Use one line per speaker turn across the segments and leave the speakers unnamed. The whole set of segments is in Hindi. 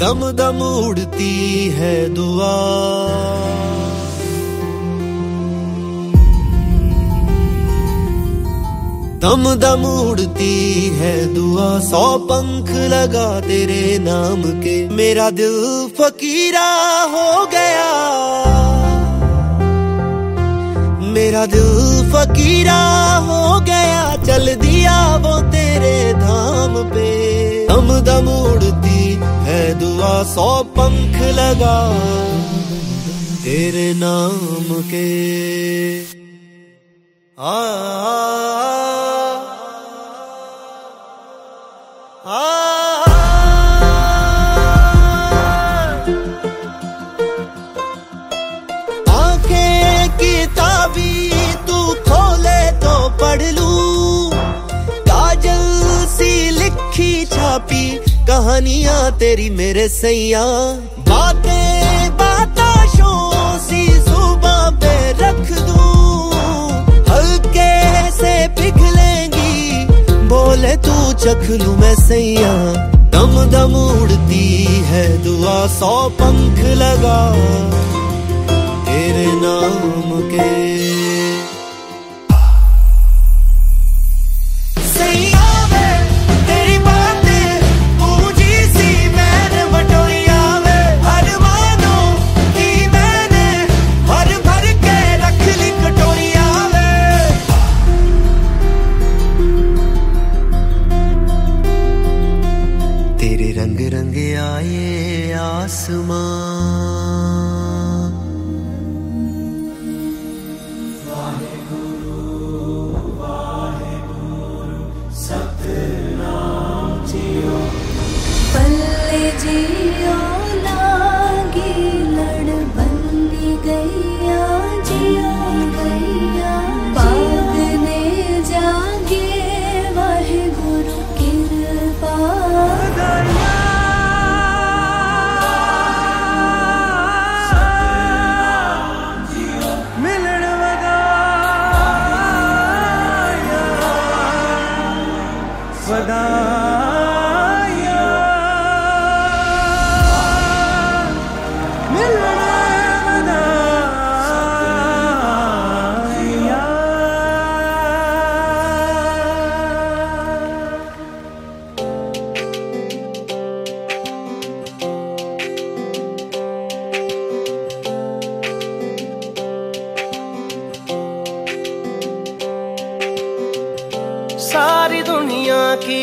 दम दम उड़ती है दुआ। दम दम उड़ती है दुआ। सौ पंख लगा तेरे नाम के। मेरा दिल फकीरा हो गया। मेरा दिल फकीरा हो गया चल दिया वो तेरे धाम पे दम दम उड़ती है दुआ सौ पंख लगा तेरे नाम के आ, आ, आँखें कहानियाँ तेरी मेरे सैया। बातें बताशों सी जुबां पे रख दूँ। हल्के से पिघलेंगी, बोले तू चख लू मैं सैया। दम दम उड़ती है दुआ, सौ पंख लगा तेरे नाम के। समा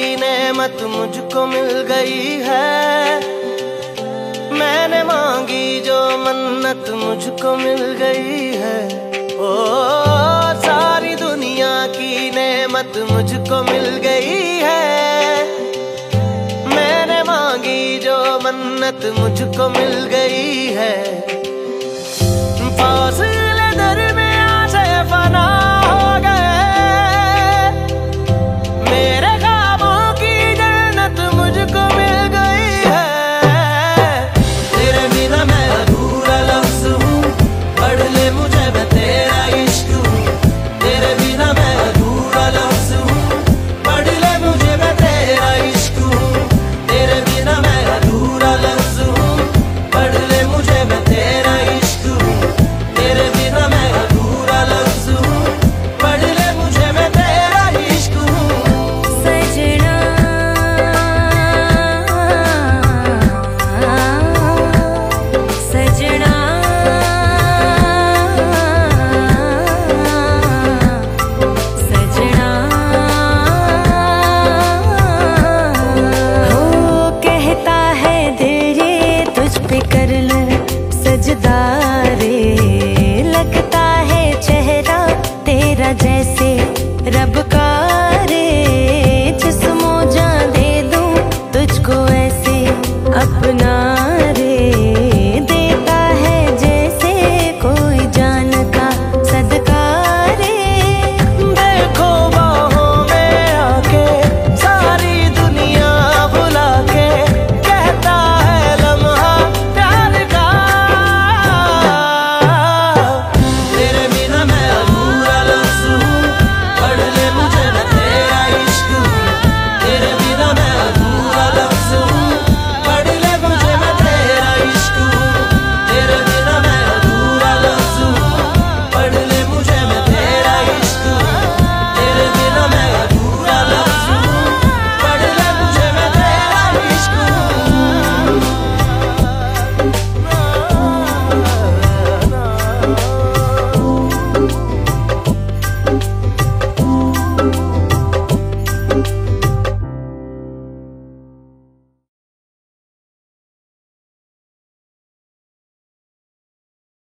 की नेमत मुझको मिल गई है। मैंने मांगी जो मन्नत मुझको मिल गई है। ओ, सारी दुनिया की नेमत मुझको मिल गई है। मैंने मांगी जो मन्नत मुझको मिल गई है। पास